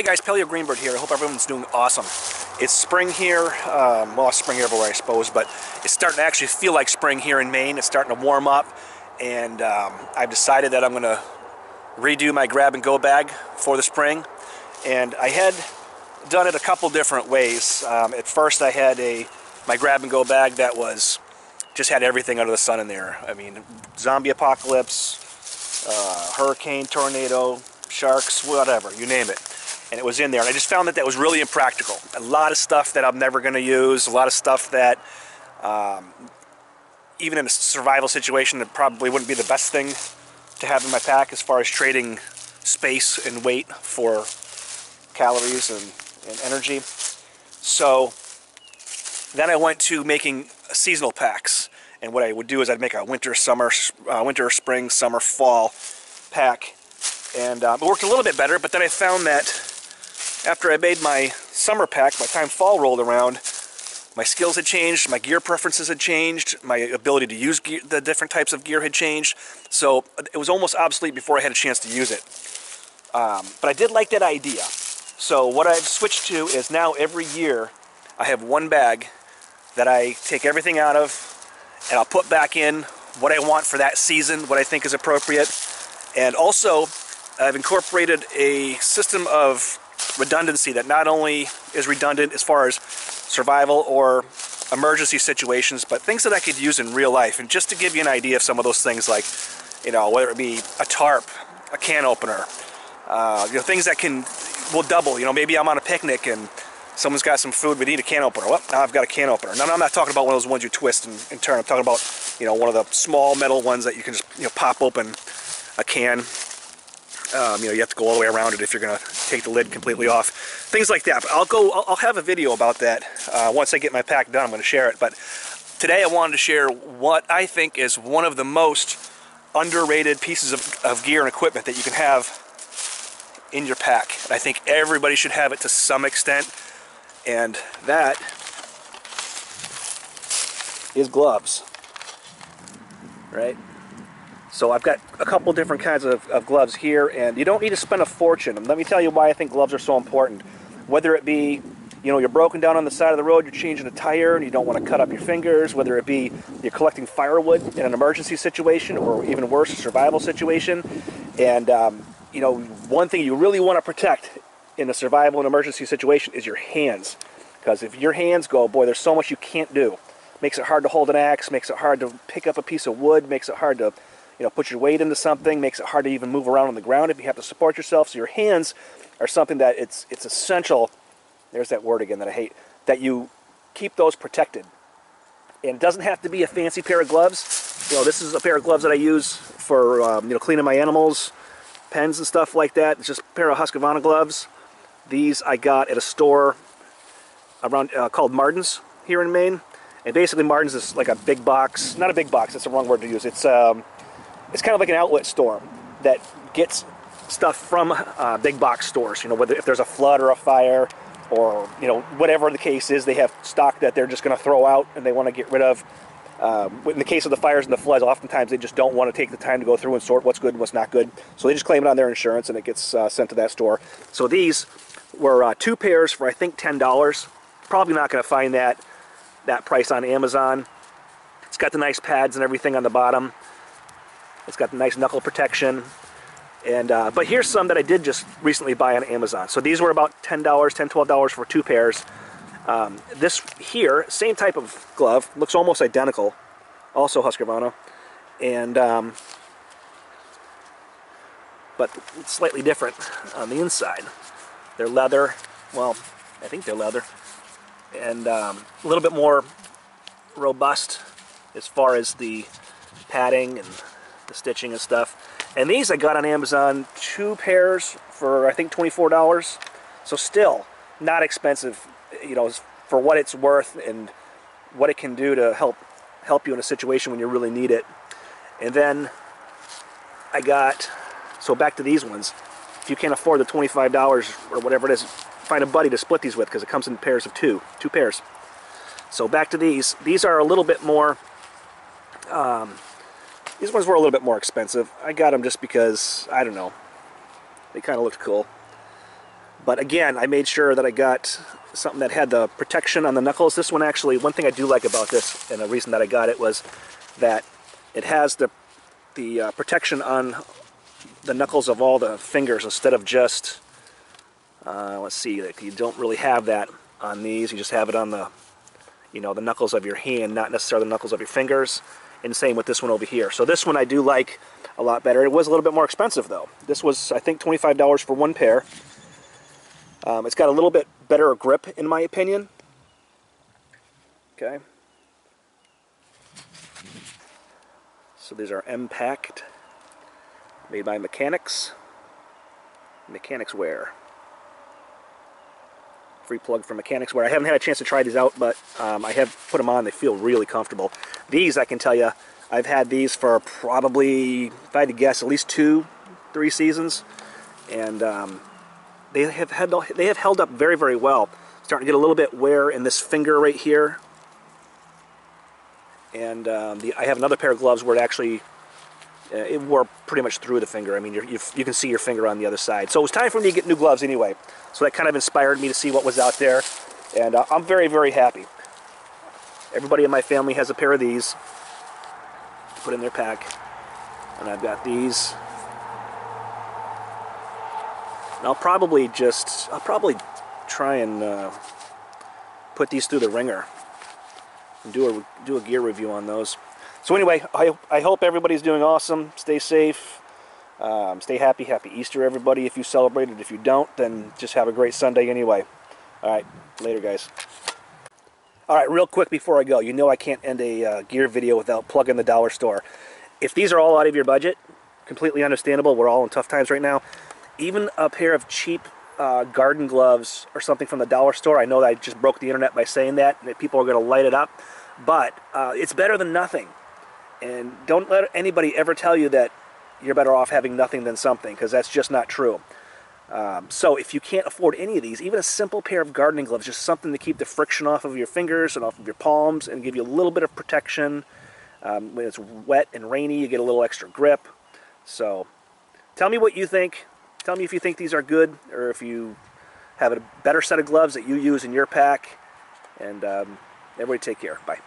Hey guys, Paleo GreenByrd here. I hope everyone's doing awesome. It's spring here, um, well, it's spring everywhere I suppose, but it's starting to actually feel like spring here in Maine. It's starting to warm up, and um, I've decided that I'm going to redo my grab and go bag for the spring. And I had done it a couple different ways. Um, at first I had a my grab and go bag that was just had everything under the sun in there. I mean, zombie apocalypse, uh, hurricane, tornado, sharks, whatever, you name it and it was in there. And I just found that that was really impractical. A lot of stuff that I'm never going to use, a lot of stuff that um, even in a survival situation that probably wouldn't be the best thing to have in my pack as far as trading space and weight for calories and, and energy. So then I went to making seasonal packs. And what I would do is I'd make a winter, summer, uh, winter, spring, summer, fall pack. And um, it worked a little bit better, but then I found that after I made my summer pack, by time fall rolled around, my skills had changed, my gear preferences had changed, my ability to use gear, the different types of gear had changed. So it was almost obsolete before I had a chance to use it. Um, but I did like that idea. So what I've switched to is now every year I have one bag that I take everything out of and I'll put back in what I want for that season, what I think is appropriate. And also I've incorporated a system of redundancy that not only is redundant as far as survival or emergency situations, but things that I could use in real life. And just to give you an idea of some of those things like, you know, whether it be a tarp, a can opener, uh, you know, things that can, will double. You know, maybe I'm on a picnic and someone's got some food, we need a can opener. Well, now I've got a can opener. Now, I'm not talking about one of those ones you twist and, and turn. I'm talking about, you know, one of the small metal ones that you can just, you know, pop open a can um, you know, you have to go all the way around it if you're going to take the lid completely off. Things like that. But I'll go, I'll, I'll have a video about that uh, once I get my pack done. I'm going to share it. But today I wanted to share what I think is one of the most underrated pieces of, of gear and equipment that you can have in your pack. And I think everybody should have it to some extent. And that is gloves, right? So I've got a couple different kinds of, of, gloves here, and you don't need to spend a fortune. Let me tell you why I think gloves are so important. Whether it be, you know, you're broken down on the side of the road, you're changing a tire, and you don't want to cut up your fingers, whether it be you're collecting firewood in an emergency situation, or even worse, a survival situation. And, um, you know, one thing you really want to protect in a survival and emergency situation is your hands. Because if your hands go, boy, there's so much you can't do. Makes it hard to hold an axe, makes it hard to pick up a piece of wood, makes it hard to you know, put your weight into something, makes it hard to even move around on the ground if you have to support yourself. So your hands are something that it's it's essential. There's that word again that I hate. That you keep those protected. And it doesn't have to be a fancy pair of gloves. You know, this is a pair of gloves that I use for um, you know cleaning my animals, pens and stuff like that. It's just a pair of Husqvarna gloves. These I got at a store around uh, called Martin's here in Maine. And basically Martin's is like a big box, not a big box, that's the wrong word to use. It's um, it's kind of like an outlet store that gets stuff from uh, big box stores. You know, whether if there's a flood or a fire, or you know whatever the case is, they have stock that they're just going to throw out and they want to get rid of. Um, in the case of the fires and the floods, oftentimes they just don't want to take the time to go through and sort what's good and what's not good. So they just claim it on their insurance and it gets uh, sent to that store. So these were uh, two pairs for I think ten dollars. Probably not going to find that that price on Amazon. It's got the nice pads and everything on the bottom. It's got nice knuckle protection. And uh, But here's some that I did just recently buy on Amazon. So these were about $10, $10, $12 for two pairs. Um, this here, same type of glove, looks almost identical. Also Husqvarna. And, um, but slightly different on the inside. They're leather. Well, I think they're leather. And um, a little bit more robust as far as the padding and the stitching and stuff. And these I got on Amazon, two pairs for I think $24. So still not expensive, you know, for what it's worth and what it can do to help help you in a situation when you really need it. And then I got, so back to these ones. If you can't afford the $25 or whatever it is, find a buddy to split these with because it comes in pairs of two, two pairs. So back to these. These are a little bit more um, these ones were a little bit more expensive. I got them just because, I don't know, they kind of looked cool. But again, I made sure that I got something that had the protection on the knuckles. This one actually, one thing I do like about this, and the reason that I got it was that it has the the uh, protection on the knuckles of all the fingers instead of just, uh, let's see, like you don't really have that on these. You just have it on the, you know, the knuckles of your hand, not necessarily the knuckles of your fingers. And same with this one over here. So this one I do like a lot better. It was a little bit more expensive though. This was, I think, $25 for one pair. Um, it's got a little bit better grip in my opinion. Okay. So these are M-Pact, made by Mechanix. Mechanix Wear. Free plug for Mechanix Wear. I haven't had a chance to try these out, but um, I have put them on. They feel really comfortable. These, I can tell you, I've had these for probably, if I had to guess, at least two, three seasons. And um, they have had they have held up very, very well. Starting to get a little bit wear in this finger right here and um, the, I have another pair of gloves where it actually uh, it wore pretty much through the finger. I mean, you you can see your finger on the other side. So it was time for me to get new gloves anyway. So that kind of inspired me to see what was out there, and uh, I'm very, very happy. Everybody in my family has a pair of these to put in their pack, and I've got these. And I'll probably just, I'll probably try and uh, put these through the ringer and do a do a gear review on those. So anyway, I, I hope everybody's doing awesome. Stay safe. Um, stay happy. Happy Easter, everybody. If you celebrate it, if you don't, then just have a great Sunday anyway. All right, later, guys. All right, real quick before I go, you know I can't end a uh, gear video without plugging the dollar store. If these are all out of your budget, completely understandable. We're all in tough times right now. Even a pair of cheap uh, garden gloves or something from the dollar store. I know that I just broke the internet by saying that, and that people are going to light it up. But uh, it's better than nothing. And don't let anybody ever tell you that you're better off having nothing than something, because that's just not true. Um, so if you can't afford any of these, even a simple pair of gardening gloves, just something to keep the friction off of your fingers and off of your palms and give you a little bit of protection. Um, when it's wet and rainy, you get a little extra grip. So tell me what you think. Tell me if you think these are good or if you have a better set of gloves that you use in your pack. And um, everybody take care. Bye.